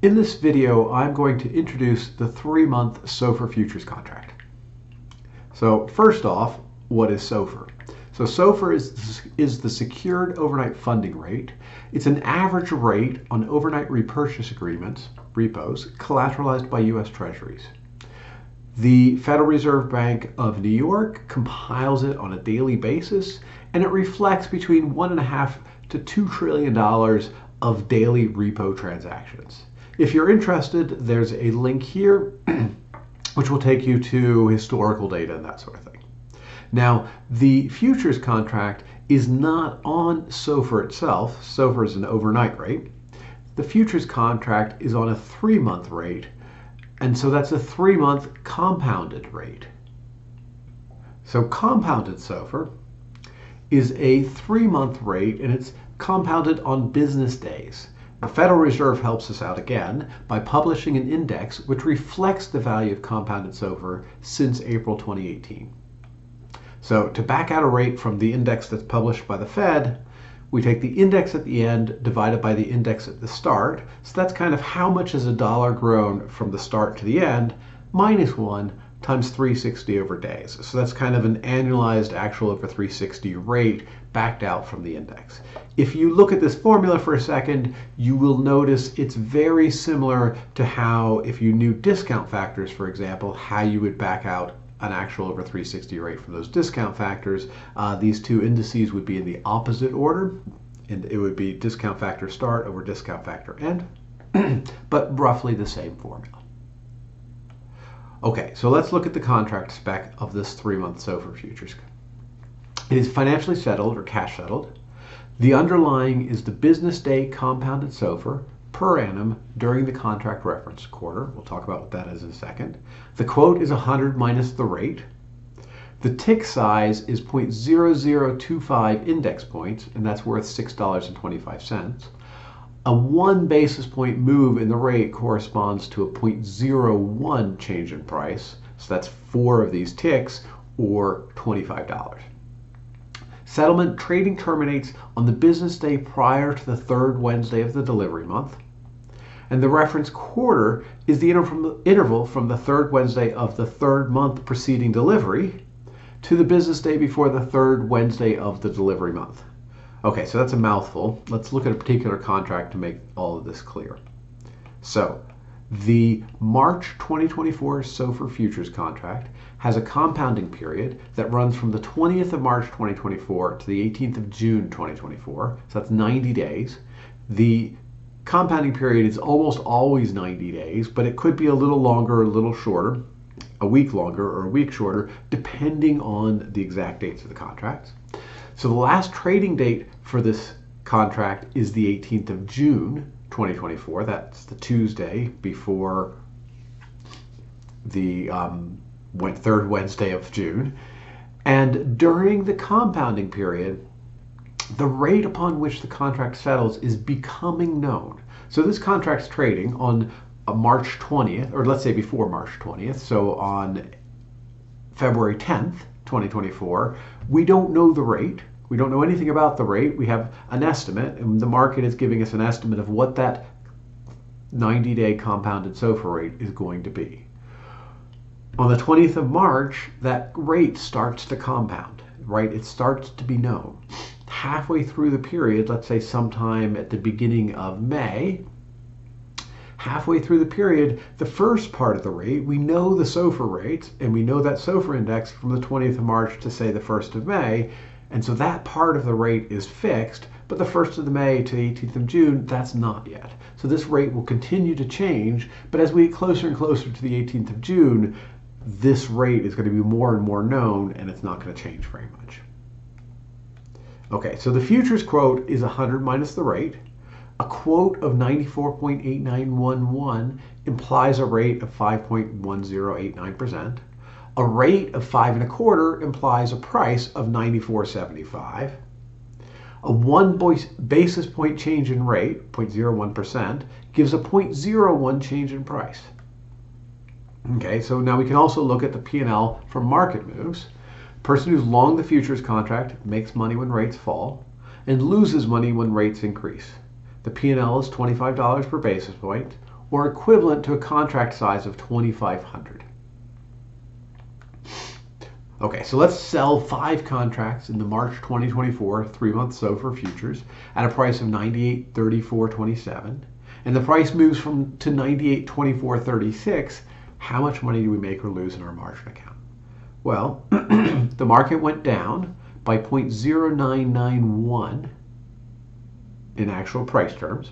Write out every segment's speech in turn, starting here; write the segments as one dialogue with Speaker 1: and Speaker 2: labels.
Speaker 1: In this video, I'm going to introduce the three-month SOFR futures contract. So first off, what is SOFR? So SOFR is, is the secured overnight funding rate. It's an average rate on overnight repurchase agreements, repos, collateralized by U.S. Treasuries. The Federal Reserve Bank of New York compiles it on a daily basis, and it reflects between one and a half to two trillion dollars of daily repo transactions. If you're interested, there's a link here which will take you to historical data and that sort of thing. Now, the futures contract is not on SOFR itself. SOFR is an overnight rate. The futures contract is on a three month rate, and so that's a three month compounded rate. So, compounded SOFR is a three month rate and it's compounded on business days. The Federal Reserve helps us out again by publishing an index which reflects the value of compounded SOFR since April 2018. So to back out a rate from the index that's published by the Fed, we take the index at the end divided by the index at the start. So that's kind of how much has a dollar grown from the start to the end, minus one times 360 over days. So that's kind of an annualized actual over 360 rate backed out from the index. If you look at this formula for a second, you will notice it's very similar to how if you knew discount factors, for example, how you would back out an actual over 360 rate from those discount factors. Uh, these two indices would be in the opposite order, and it would be discount factor start over discount factor end, but roughly the same formula. Okay, so let's look at the contract spec of this three-month SOFR futures. It is financially settled or cash settled. The underlying is the business day compounded SOFR per annum during the contract reference quarter. We'll talk about what that is in a second. The quote is 100 minus the rate. The tick size is 0.0025 index points, and that's worth $6.25. A one basis point move in the rate corresponds to a 0.01 change in price. So that's four of these ticks or $25. Settlement trading terminates on the business day prior to the third Wednesday of the delivery month. And the reference quarter is the interval from the third Wednesday of the third month preceding delivery to the business day before the third Wednesday of the delivery month. Okay, so that's a mouthful. Let's look at a particular contract to make all of this clear. So, the March 2024 SOFR futures contract has a compounding period that runs from the 20th of March 2024 to the 18th of June 2024. So that's 90 days. The compounding period is almost always 90 days, but it could be a little longer, or a little shorter, a week longer, or a week shorter, depending on the exact dates of the contracts. So the last trading date for this contract is the 18th of June 2024. That's the Tuesday before the um, third Wednesday of June. And during the compounding period, the rate upon which the contract settles is becoming known. So this contract's trading on March 20th, or let's say before March 20th, so on February 10th, 2024. We don't know the rate. We don't know anything about the rate. We have an estimate, and the market is giving us an estimate of what that 90 day compounded SOFR rate is going to be. On the 20th of March, that rate starts to compound, right? It starts to be known. Halfway through the period, let's say sometime at the beginning of May, halfway through the period, the first part of the rate, we know the SOFR rate, and we know that SOFR index from the 20th of March to say the 1st of May, and so that part of the rate is fixed, but the 1st of the May to the 18th of June, that's not yet. So this rate will continue to change, but as we get closer and closer to the 18th of June, this rate is going to be more and more known, and it's not going to change very much. Okay, so the futures quote is 100 minus the rate. A quote of 94.8911 implies a rate of 5.1089%. A rate of five and a quarter implies a price of 94.75. A one basis point change in rate, 0.01%, gives a 0.01 change in price. Okay, so now we can also look at the P&L from market moves. Person who's long the futures contract makes money when rates fall and loses money when rates increase. The P&L is $25 per basis point or equivalent to a contract size of 2500 Okay, so let's sell five contracts in the March 2024 three-month SOFR futures at a price of 98.34.27, and the price moves from to 98.24.36. How much money do we make or lose in our margin account? Well, the market went down by 0.0991 in actual price terms.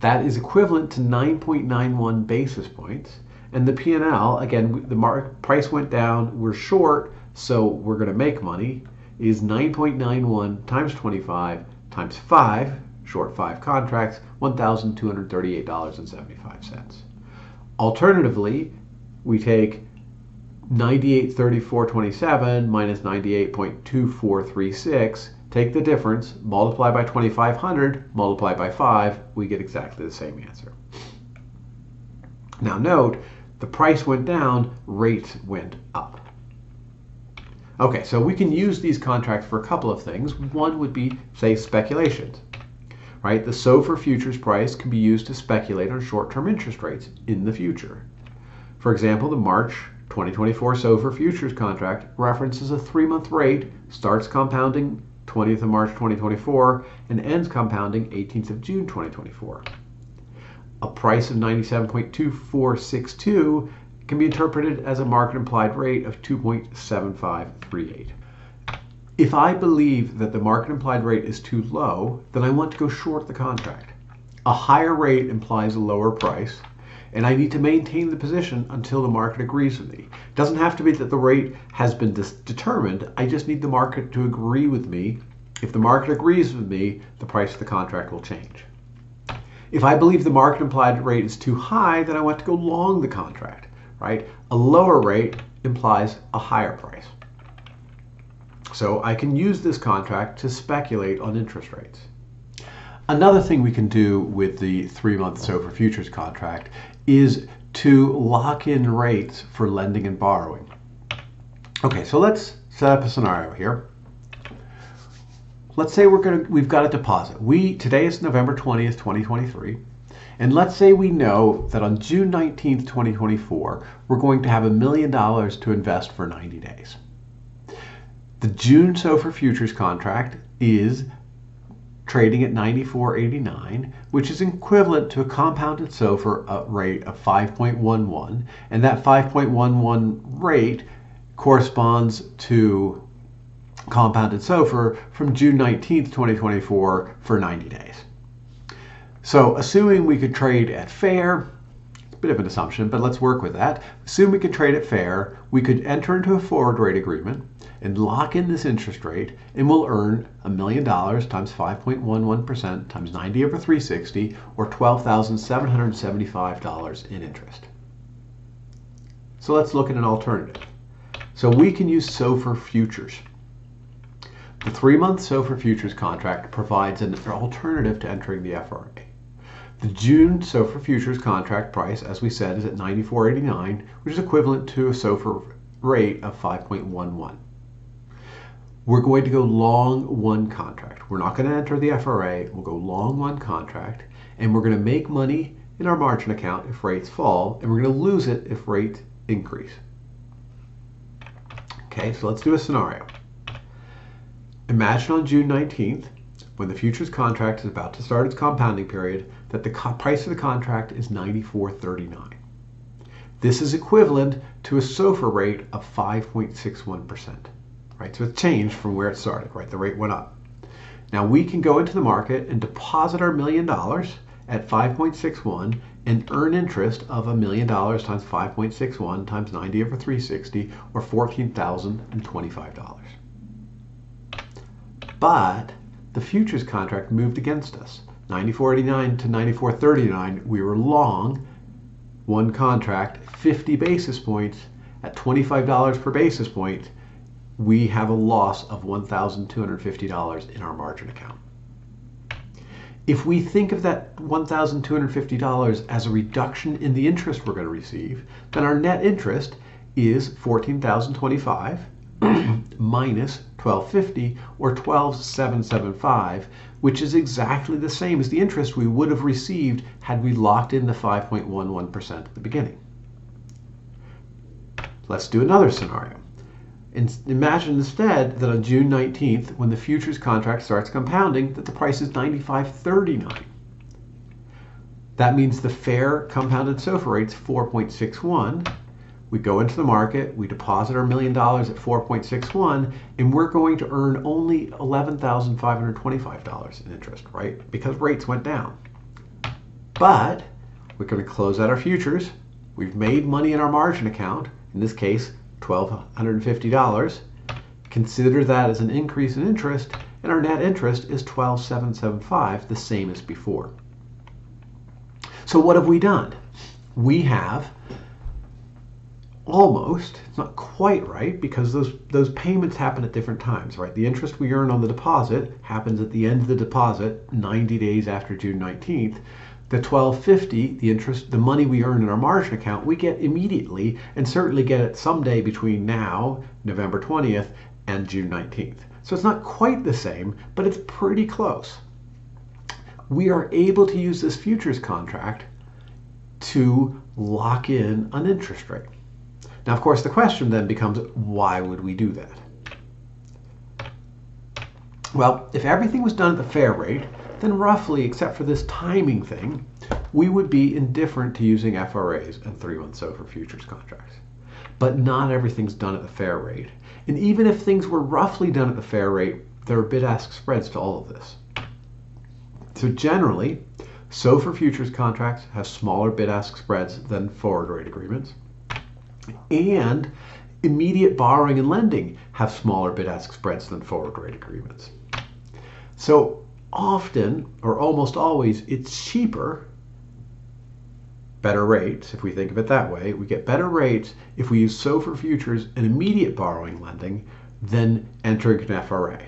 Speaker 1: That is equivalent to 9.91 basis points and the P&L, again, the market price went down, we're short, so we're going to make money, is 9.91 times 25 times 5, short 5 contracts, $1,238.75. Alternatively, we take 98.3427 minus 98.2436, take the difference, multiply by 2500, multiply by 5, we get exactly the same answer. Now note, the price went down, rates went up. Okay, so we can use these contracts for a couple of things. One would be, say, speculations, right? The SOFR futures price can be used to speculate on short-term interest rates in the future. For example, the March 2024 SOFR futures contract references a three-month rate, starts compounding 20th of March 2024, and ends compounding 18th of June 2024 a price of 97.2462 can be interpreted as a market implied rate of 2.7538. If I believe that the market implied rate is too low, then I want to go short the contract. A higher rate implies a lower price, and I need to maintain the position until the market agrees with me. It doesn't have to be that the rate has been determined, I just need the market to agree with me. If the market agrees with me, the price of the contract will change. If I believe the market implied rate is too high, then I want to go long the contract, right? A lower rate implies a higher price. So I can use this contract to speculate on interest rates. Another thing we can do with the three-month SOFR futures contract is to lock in rates for lending and borrowing. Okay, so let's set up a scenario here let's say we're to we've got a deposit. We today is November 20th, 2023. And let's say we know that on June 19th, 2024, we're going to have a million dollars to invest for 90 days. The June SOFR futures contract is trading at 94.89, which is equivalent to a compounded SOFR uh, rate of 5.11, and that 5.11 rate corresponds to compounded SOFR from June 19th, 2024 for 90 days. So assuming we could trade at fair, it's a bit of an assumption, but let's work with that. Assume we could trade at fair, we could enter into a forward rate agreement and lock in this interest rate and we'll earn a million dollars times 5.11% times 90 over 360 or $12,775 in interest. So let's look at an alternative. So we can use SOFR futures. The three-month SOFR futures contract provides an alternative to entering the FRA. The June SOFR futures contract price, as we said, is at 94.89, which is equivalent to a SOFR rate of 5.11. We're going to go long one contract. We're not going to enter the FRA. We'll go long one contract, and we're going to make money in our margin account if rates fall, and we're going to lose it if rates increase. Okay, so let's do a scenario. Imagine on June 19th, when the futures contract is about to start its compounding period, that the price of the contract is 94.39. This is equivalent to a SOFR rate of 5.61%. Right, so it's changed from where it started. Right, the rate went up. Now we can go into the market and deposit our million dollars at 5.61 and earn interest of a million dollars times 5.61 times 90 over 360 or $14,025 but the futures contract moved against us. 94.89 to 94.39, we were long one contract, 50 basis points at $25 per basis point. We have a loss of $1,250 in our margin account. If we think of that $1,250 as a reduction in the interest we're going to receive, then our net interest is 14,025 minus 1250 or 12775, which is exactly the same as the interest we would have received had we locked in the 5.11% at the beginning. Let's do another scenario. Imagine instead that on June 19th, when the futures contract starts compounding, that the price is 95.39. That means the fair compounded SOFR rate's 4.61. We go into the market, we deposit our million dollars at 4.61, and we're going to earn only $11,525 in interest, right? Because rates went down. But we're going to close out our futures. We've made money in our margin account, in this case, $1,250. Consider that as an increase in interest, and our net interest is 12,775, the same as before. So what have we done? We have almost, it's not quite right because those those payments happen at different times, right? The interest we earn on the deposit happens at the end of the deposit, 90 days after June 19th. The 1250, the interest, the money we earn in our margin account, we get immediately and certainly get it someday between now, November 20th, and June 19th. So it's not quite the same, but it's pretty close. We are able to use this futures contract to lock in an interest rate. Now, of course, the question then becomes why would we do that? Well, if everything was done at the fair rate, then roughly, except for this timing thing, we would be indifferent to using FRAs and three-month SOFR futures contracts. But not everything's done at the fair rate. And even if things were roughly done at the fair rate, there are bid-ask spreads to all of this. So generally, SOFR futures contracts have smaller bid-ask spreads than forward rate agreements. And immediate borrowing and lending have smaller bid-ask spreads than forward rate agreements. So often or almost always it's cheaper better rates if we think of it that way. We get better rates if we use SOFR futures and immediate borrowing lending than entering an FRA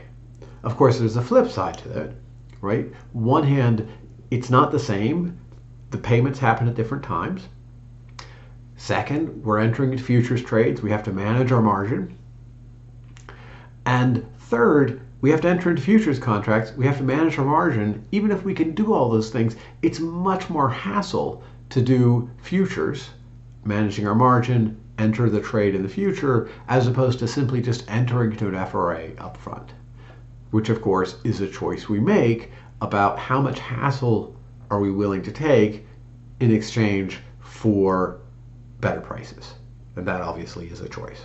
Speaker 1: of course there's a flip side to that right? One hand it's not the same. The payments happen at different times. Second we're entering futures trades. We have to manage our margin. And third we have to enter into futures contracts. We have to manage our margin. Even if we can do all those things, it's much more hassle to do futures, managing our margin, enter the trade in the future, as opposed to simply just entering into an FRA up front, which of course is a choice we make about how much hassle are we willing to take in exchange for better prices. And that obviously is a choice.